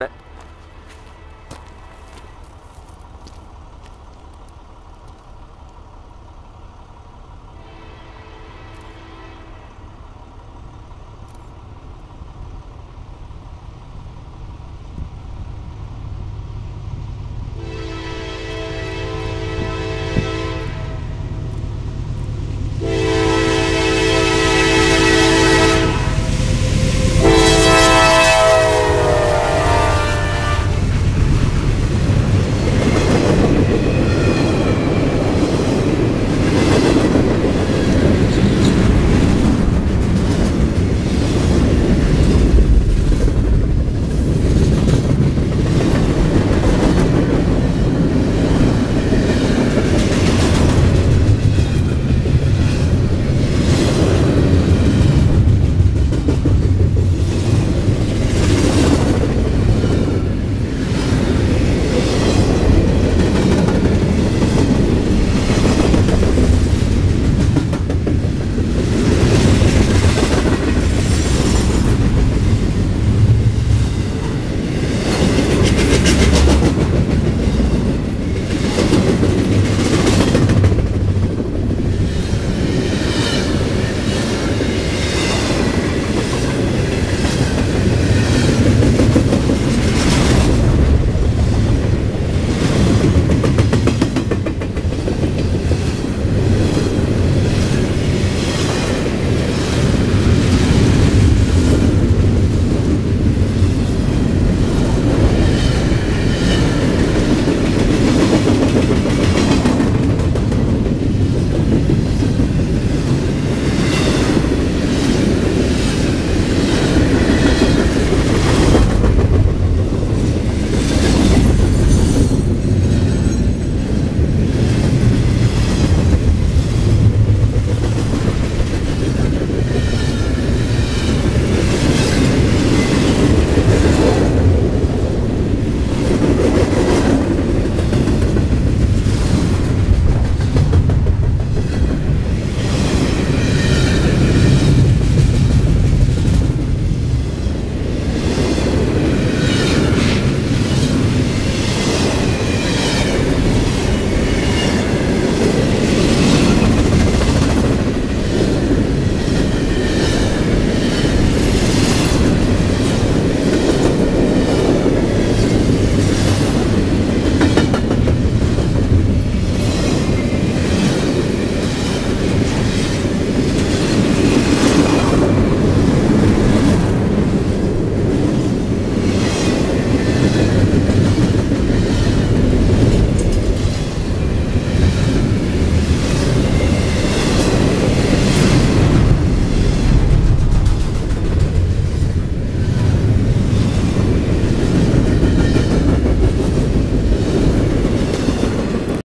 But